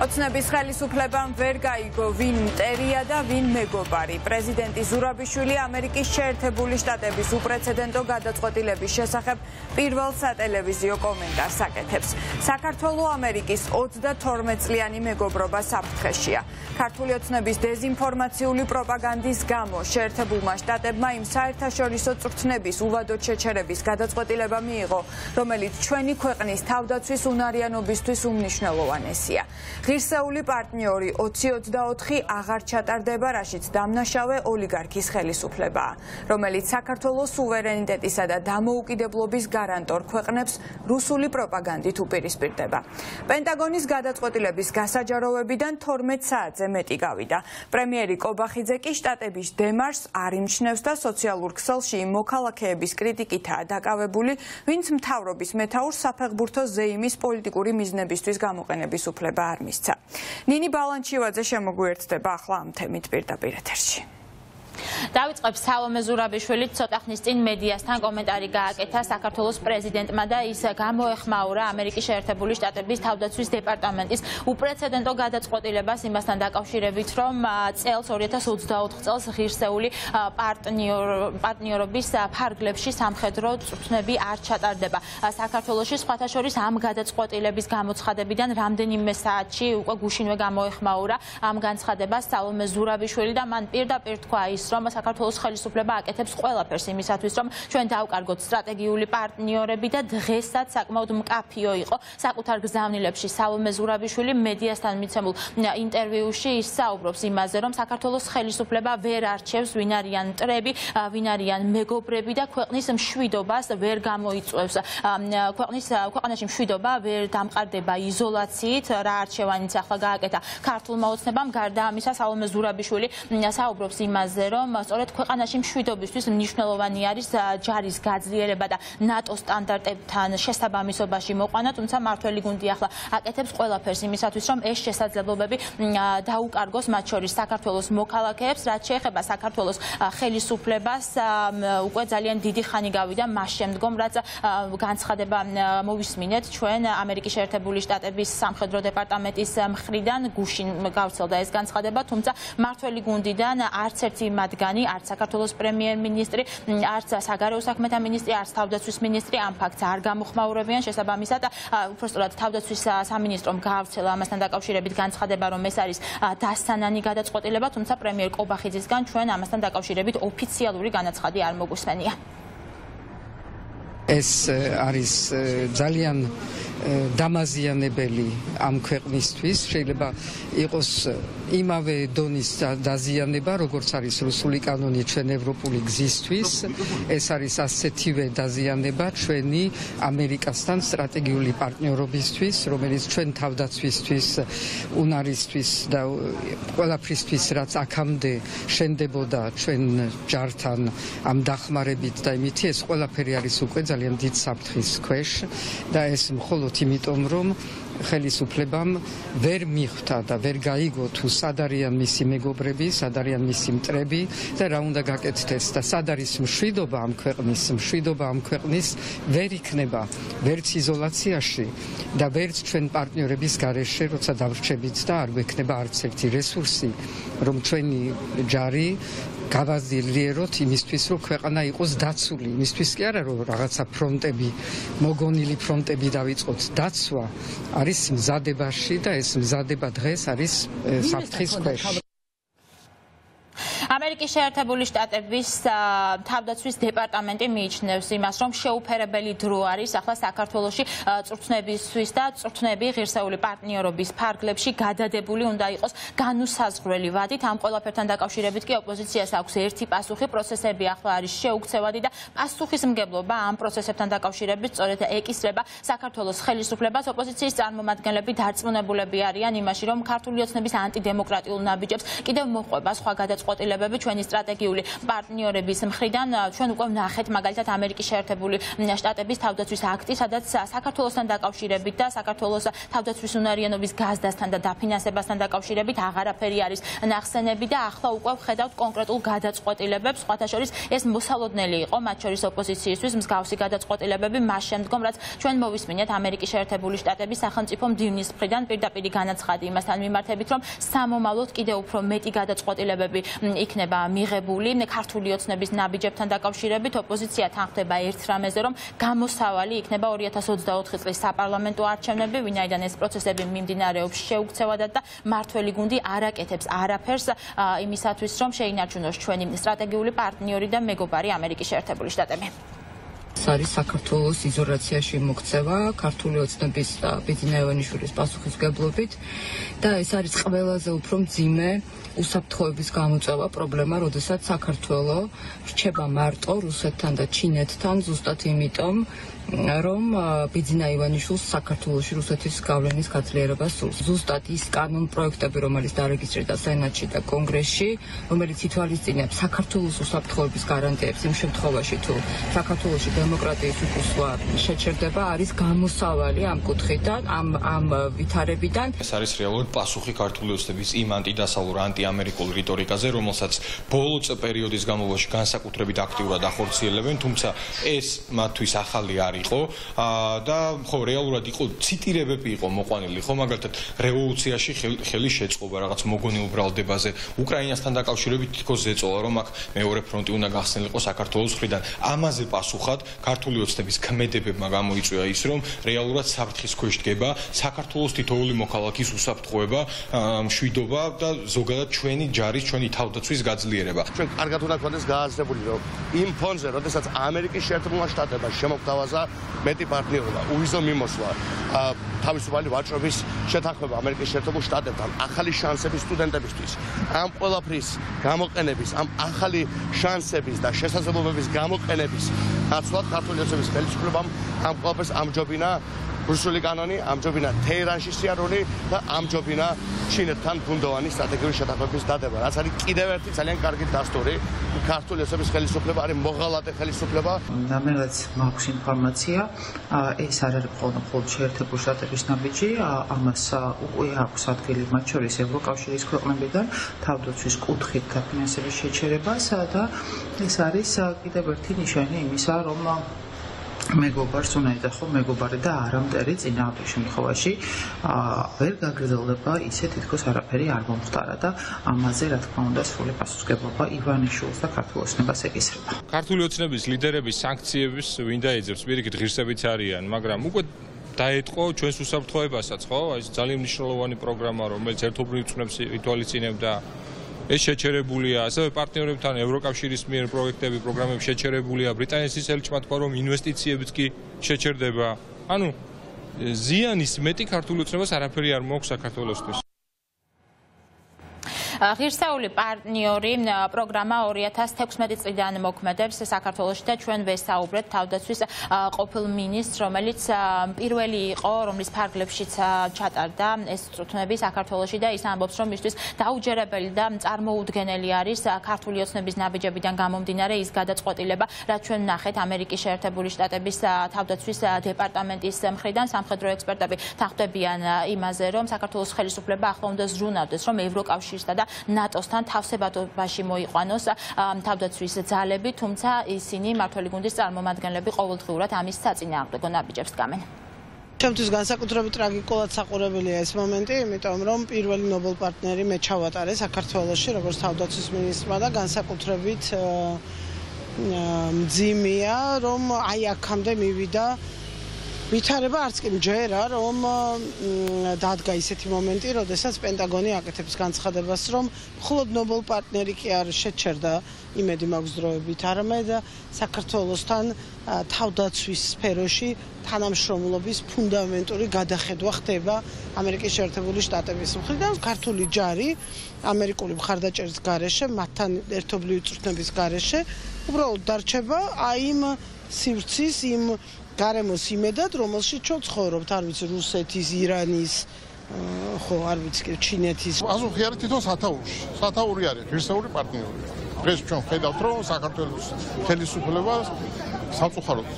ოცნების ხელისუფლებამ ვერ გაიგო ვინ მტერია და ვინ მეგობარი. პრეზიდენტი ზურაბიშვილი ამერიკის შეერთებული შტატების უპრეცედენტო გადაწყვეტილების შესახებ პირველ სატელევიზიო კომენტარს აკეთებს. საქართველო ამერიკის 32 წლიანი მეგობრობა საფრთხეშია. ქართული ოცნების დეзинფორმაციული პროპაგანდის გამო შეერთებულმა შტატებმა იმ საერთაშორისო წვრთნების უვადოდ შეჩერების გადაწყვეტილება მიიღო, რომელიც ჩვენი ქვეყნის თავდაცვის უნარიანობისთვის უმნიშვნელოვანესია. ღირსეული პარტნიორი 2024 აღარ ჩატარდება, რაშიც დამნაშავე ოლიგარქის ხელისუფლებაა, რომელიც საქართველოს სუვერენიტეტისა და დამოუკიდებლობის გარანტორ ქვეყნებს რუსული პროპაგანდით უპირისპირდება. პენტაგონის გადაწყვეტილების გასაჯაროვებიდან 12 საათზე მეტი გავიდა. პრემიერი კობახიძე კი შტატების დემარს არ იმჩნევს და სოციალურ ქსელში მოქალაქეების კრიტიკითაა დაკავებული, ვინც მთავრობის მეთაურს საფეხბურთო ზეიმის პოლიტიკური მიზნებისთვის გამოყენების უფლება არ მის მისცა. ნინი ბალანჩივაძე შემოგვიერთდება ახლა ამ თემით პირდაპირ ეთერში. დავიწყებ სალომე ზურაბიშვილი ცოტა ხნის წინ მედიასთან კომენტარი გააკეთა საქართველოს პრეზიდენტმა და ის გამოეხმაურა ამერიკის შეერთებული შტატების თავდაცვის დეპარტამენტის უპრეცედენტო გადაწყვეტილებას. იმასთან დაკავშირებით რომ წელს 2024 წელს ღირსეული პარტნიორ პარტნიორობის ფარგლებში სამხედრო წვრთნები არ ჩატარდება. საქართველოსში სხვათა შორის ამ გადაწყვეტილების გამოცხადებიდან რამდენიმე საათში უკვე გუშინვე გამოეხმაურა ამ განცხადებას სალომე ზურაბიშვილი და მან პირდაპირ თქვა ის რომ საქართველოს ხელისუფლება აკეთებს ყველაფერს იმისათვის, რომ ჩვენ დავკარგოთ სტრატეგიული პარტნიორები და დღესაც საკმაოდ მკაფიო იყო საკუთარ გზავნილებში სალომე ზურაბიშვილი მედიასთან მიცემულ ინტერვიუში ის საუბრობს იმაზე, რომ საქართველოს ხელისუფლება ვერ არჩევს ვინ არიან მტრები, ვინ არიან მეგობრები და ქვეყნის მშვიდობას ვერ გამოიწვევს. ქვეყნის ქვეყანაში მშვიდობა ვერ დამყარდება იზოლაციით, რა არჩევანიც ახლა გააკეთა ქართულმა ოცნებამ გარდა ამისა სალომე ზურაბიშვილი საუბრობს იმაზე, რომ სწორედ ქვეყანაში მშვიდობისთვის მნიშვნელოვანი არის ჯარის გაძლიერება და ნატო სტანდარტებთან შესაბამისობაში მოყვანა, თუმცა მართველი გუნდი ახლა აკეთებს ყველაფერს იმისათვის, რომ ეს შესაძლებლობები დაუკარგოს მათ შორის საქართველოს მოქალაქეებს, რაც შეეხება საქართველოს ხელისუფლებას, უკვე ძალიან დიდი ხანი გავიდა მას შემდგომ, რაც განცხადება მოვისმინეთ ჩვენ ამერიკის შეერთებული შტატების სამხედრო დეპარტამენტის მხრიდან გუშინ გავცელდა ეს განცხადება, თუმცა მართველი გუნდიდან არც ერთი მათგანი არც საქართველოს პრემიერ-მინისტრი, არც საგარეო საქმეთა მინისტრი, არც თავდაცვის მინისტრი ამ ფაქტს არ გამოხმაურებიან შესაბამისად უბრალოდ თავდაცვის სამინისტრომ გაავრცელა ამასთან დაკავშირებით განცხადება, რომ ეს არის დასანანი გადაწყვეტილება, თუმცა პრემიერ კობახიძისგან ჩვენ ამასთან დაკავშირებით ოფიციალური განაცხადი არ მოგვისმენია. ეს არის ძალიან დამაზიანებელი ამ ქვეყნისთვის. შეიძლება იყოს იმავე დონის დაზიანება როგორც არის რუსული კანონი ჩვენ ევროპული გზისთვის. ეს არის ასეთივე დაზიანება ჩვენი ამერიკასთან სტრატეგიული პარტნიორობისთვის რომელიც ჩვენ თავდაცვისთვის უნარისთვის და ყველაფრისთვის რაც აქამდე შენდებოდა ჩვენ ჯართან ამ დახმარებით და იმითი ეს ყველაფერი არის უკვე ძალიან დიდ საფრთხის ქვეშ და ეს მხოლოდ ვთქვათ, იმიტომ რომ ხელისუფლებამ ვერ მიხვდა და ვერ გაიგო თუ სად არიან მისი მეგობრები, სად არიან მისი მტრები და რა უნდა გაკეთდეს და სად არის მშვიდობა ამ ქვეყნის, მშვიდობა ამ ქვეყნის ვერ იქნება ვერც იზოლაციაში და ვერც ჩვენ პარტნიორების გარეშე, როცა დავრჩებით და არ გვექნება არც ერთი რესურსი, რომ ჩვენი ჯარი გავაზილიეროთ იმისთვის, რომ ქვეყანა იყოს დაცული, იმისთვის კი არა, რომ რაღაცა ფრონტები, მოგონილი ფრონტები დავიწყოთ. დაცვა არის მზადებაში და ეს მზადება დღეს არის საფრთხის ქვეშ. ამერიკის შეერთებული შტატების თავდაცვის დეპარტამენტი მიიჩნევს იმას, რომ შეუფერებელი დრო არის ახლა საქართველოსში წვრთნებისთვის და წვრთნები ღირსეული პარტნიორობის ფარგლებში გადადებული უნდა იყოს განუსაზღვრელი ვადით. ამ ყველაფერთან დაკავშირებით კი ოპოზიციას აქვს ერთი პასუხი, პროცესები ახლა არის შეუქცევადი და პასუხისმგებლობა ამ პროცესებთან დაკავშირებით სწორედ ეკისრება საქართველოს ხელისუფლებას. ოპოზიციის წარმომადგენლები დარწმუნებულები არიან იმაში, რომ ქართული ოცნების ანტიდემოკრატიულ ნაბიჯებს კიდევ მოყვება სხვა გადაწყვეტილებები. ჩვენი სტრატეგიული პარტნიორების მხრიდან ჩვენ უკვე ვნახეთ მაგალითად ამერიკის შეერთებული შტატების თავდაცვის აქტი, სადაც საქართველოსთან დაკავშირებით და საქართველოს თავდაცვის უნარიანობის გაზდასთან და დაფინანსებასთან დაკავშირებით აღარაფერი არის ნახსენები და ახლა უკვე ვხედავთ კონკრეტულ გადაწყვეტილებებს, სხვათა შორის ეს მოსალოდნელი იყო მათ შორის ოპოზიციისთვის მსგავსი გადაწყვეტილებები მას შემდგომ რაც ჩვენ მოვისმინეთ ამერიკის შეერთებული შტატების სახელმწიფო მდივნის მხრიდან პირდაპირ განაცხადი იმასთან მიმართებით რომ სამომავლოდ კიდევ უფრო მეტი გადაწყვეტილებები იქნება მიღებული ქართული ოცნების ნაბიჯებთან დაკავშირებით ოპოზიცია თანხდება ერთ რამეზე რომ გამოსავალი იქნება 2024 წლის საპარლამენტო არჩევნები ვინაიდან ეს პროცესები მიმდინარეობს შეუქცევადად და მართველი გუნდი არაკეთებს არაფერს იმისათვის რომ შეინარჩუნოს ჩვენი სტრატეგიული პარტნიორი და მეგობარი ამერიკის შეერთებული შტატები არის საქართველოს იზოლაციაში მოქცევა ქართული ოცნების და ბიძინა ევანიშვილის პასუხისგებლობით და ეს არის ყველაზე უფრო მძიმე უსაფრთხოების გამოწვევა პრობლემა, როდესაც საქართველოს რჩება მარტო რუსეთთან და ჩინეთთან ზუსტად იმიტომ, რომ ბიძინა ივანიშვილს საქართველოსი რუსეთის გავლენის გაძლიერება სურს. ზუსტად ის კანონ პროექტები, რომელიც დარეგისტრირდა სენატში და კონგრესში, რომელიც ითვალისწინებს საქართველოს უსაფრთხოების გარანტიებს იმ შემთხვევაში, თუ საქართველოსი დემოკრატიის უკუსვა შეჩერდება, არის გამოსავალი ამ კუთხიდან, ამ ამ ვითარებიდან. ეს არის რეალურად პასუხი ქართული ოცნების იმ ანტიდასალურ ანტიამერიკულ რიტორიკაზე, რომელსაც ბოლო პერიოდის განმავლობაში განსაკუთრებით აქტიურად ახორციელებენ, თუმცა ეს მათთვის ახალი არის იყო. და ხო რეალურად იყო ციტირებები იყო მოყვანილი ხო მაგალითად რევოლუციაში ხელი შეწყობა რაღაც მოგონილ ბრალდებაზე უკრაინასთან დაკავშირებით თქოს ზეწოლა რომ აქ მეორე ფრონტი უნდა გახსნილიყო საქართველოს მხრიდან. ამაზე პასუხად ქართული ოცნების ქმედებებმა გამოიწვია ის რომ რეალურად საფრთხის ქვეშ დგება საქართველოს თითოეული მოქალაქის უსაფრთხოება მშვიდობა და ზოგადად ჩვენი ჯარის ჩვენი თავდაცვის გაძლიერება. ჩვენ კარგად უნდა გქონდეს გააზრებული რომ იმ ფონზე როდესაც ამერიკის შეერთებულმა შტატებმა შემოგთავაზა მეტი პარტნიორობა, უვიზო მიმოსვლა, თავისუფალი ვაჭრობის შეთანხმება ამერიკის შეერთებულ შტატებთან, ახალი შანსები სტუდენტებისთვის. ამ ყველაფრის გამოყენების, ამ ახალი შანსების და შესაძლებლობების გამოყენების ნაცვლად ქართული ოცნების ხელისუფლებამ ამ ყველაფერს ამჯობინა რუსული კანონი, ამჯობინა თეირანში სიარული და ამჯობინა ჩინეთთან გუნდოვანი სტრატეგიული შეთანხმების დადება. რაც არის კიდევ ერთი ძალიან კარგი დასტური. ქართული ოცნების ხელისუფლება არის მოღალატე ხელისუფლება. და მე რაც მაქვს ინფორმაცია, ეს არ არის მხოლოდ შეერთებული შტატების ნაბიჯი, ამას უკვე აქვს ადგილი მათ შორის ევროკავშირის ქვეყნებიდან თავდაცვის კუთხით დაფინანსების შეჩერებას და ეს არის კიდევ ერთი ნიშანი იმისა, რომ მეგობარს უნდა ედახო მეგობარი და არამტერი წინააღმდეგ შემთხვევაში აა ვერ გაგრძელდება ისე თითქოს არაფერი არ მომხდარა და ამაზე რა თქმა უნდა სრული პასუხისგებლობა ივანიშვილს და ქართულ ოცნებას ეკისრება. ქართული ოცნების ლიდერების სანქციების ვინდა ეძებს პირიქით ღირსებიც არიან, მაგრამ უკვე დაეთყო ჩვენს უსაფრთხოებასაც, ხო? ეს ძალიან მნიშვნელოვანი პროგრამა, რომელიც ერთობლივ წვნებს ითვალისწინებდა ეს შეჩერებულია ასევე პარტნიორებთან ევროკავშირის მიერ პროექტები, პროგრამები შეჩერებულია. ბრიტანეთის ელჩმა თქვა რომ ინვესტიციებიც კი შეჩერდება. ანუ ზიანის მეტი ქართული უცნებას არაფერი არ მოაქვს საქართველოსთვის. ღირსეული პარტნიორი პროგრამა 2016 წლიდან მოქმედებს საქართველოსში და ჩვენ ვესაუბრეთ თავდაცვის ყოფილ მინისტრ რომელიც პირველი იყო რომლის ფარგლებშიც ჩატარდა ეს წუთნები საქართველოსში და ის ამბობს რომ მისთვის დაუჯერებელი და წარმოუდგენელი არის ქართული ოცნების ნაბიჯებიდან გამომდინარე ის გადაწყვეტილება რაც ჩვენ ნახეთ ამერიკის შეერთებული შტატების თავდაცვის დეპარტამენტის მხრიდან. სამხედრო ექსპერტები თანხმდებიან იმაზე რომ საქართველოს ხელისუფლება ახლა უნდა ზრუნავდეს რომ ევროკავშირსა და ნატოსთან თავსებადობაში მოიყვანოს თავდაცვის ძალები, თუმცა ისინი მართველი გუნდის წარმომადგენლები ყოველდღურად ამის საწინააღმდეგო ნაბიჯებს დგამენ. ჩემთვის განსაკუთრებით ტრაგიკულად საყურებელია ეს მომენტი, იმიტომ რომ პირველი ნობელ პარტნიორი მე ჩავატარე საქართველოსში, როგორც თავდაცვის მინისტრმა და განსაკუთრებით მძიმეა, რომ აი აქამდე მივიდა ვითარება არც კი მჯერა რომ დადგა ისეთი მომენტი, როდესაც პენტაგონი აკეთებს განცხადებას, რომ მხოლოდ ნობელ პარტნიორი კი არ შეჩერდა იმედი მაქვს დროებით, არამედ საქართველოსთან თავდაცვის სფეროში თანამშრომლობის ფუნდამენტური გადახედვა ხდება ამერიკის შეერთებული შტატების მხრიდან. ქართული ჯარი ამერიკული მხარდაჭერის გარეშე, მათთან ერთობლივი წვრთნების გარეშე, უბრალოდ დარჩება აი იმ სივრცის იმ გარემოს იმედად, რომელშიც ჩვენ ცხოვრობთ, არ ვიცი, რუსეთის, ირანის, ხო, არ ვიცი, ჩინეთის. პასუხი არის თვითონ სათაურში. სათაური არის ღირსეული პარტნიორი. დღეს ჩვენ ხედავთ რომ საქართველოს ხელისუფლებას სამწუხაროდ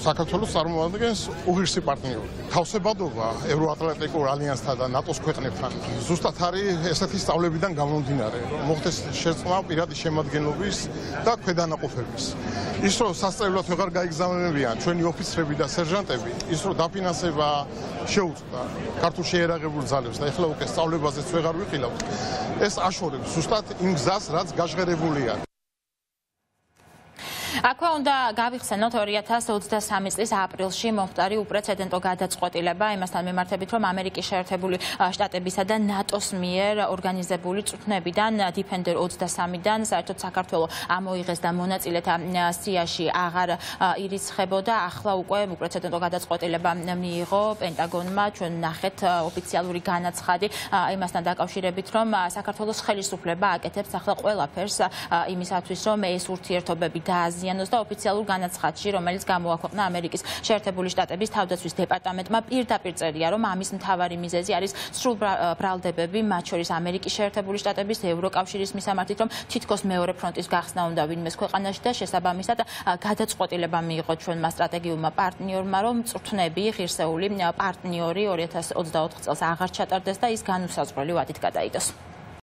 საქართველოს წარმოადგენს უღირსი პარტნიორი. თავსებადობა ევროატლანტიკურ ალიანსთან და ნატოს ქვეყნებთან ზუსტად არის ესეთი სწავლებიდან გამომდინარე, რომ მოხდეს შერწყმა პირადი შემადგენლობის და ქვედანაყოფების. ის რომ სასწავლებლად ვეღარ გაიგზავნებიან ჩვენი ოფიცრები და სერჟანტები, ის რომ დაფინანსება შეუწყდა ქართულ შეერაღებულ ძალებს და ეხლა უკვე სწავლებაზეც ვეღარ ვიყილავთ, ეს აშორებს ზუსტად იმ გზას, რაც გაჟღერებულია. აქვე უნდა გავიხსენოთ 2023 წლის აპრილში მომხდარი უპრეცედენტო გადაწყვეტილება. იმასთან მიმართებით, რომ ამერიკის შეერთებული შტატებისა და ნატოს მიერ ორგანიზებული წვრთნებიდან Defender 23-დან საერთოდ საქართველოს ამოიღეს და მონაწილეთა სიაში აღარ ირიცხებოდა. ახლა უკვე უპრეცედენტო გადაწყვეტილება მიიღო პენტაგონმა, ჩვენ ნახეთ ოფიციალური განაცხადი. იმასთან დაკავშირებით, რომ საქართველოს ხელისუფლება აკეთებს ახლა ყველაფერს იმისათვის, რომ ეს ურთიერთობები დააზიანოს აზიანოს და ოფიციალურ განაცხადში, რომელიც გამოაქვეყნა ამერიკის შეერთებული შტატების თავდაცვის დეპარტამენტმა, პირდაპირ წერია, რომ ამის მთავარი მიზეზი არის სრულ ბრალდებები, მათ შორის ამერიკის შეერთებული შტატების ევროკავშირის მისამართით, რომ თითქოს მეორე ფრონტის გახსნა უნდა ვინმეს ქვეყანაში და შესაბამისად გადაწყვეტილება მიიღო ჩვენმა სტრატეგიულმა პარტნიორმა, რომ წრთნები ღირსეული პარტნიორი 2024 წელს აღარ ჩატარდეს და ის განუსაზღვრელი ვადით გადაიდოს.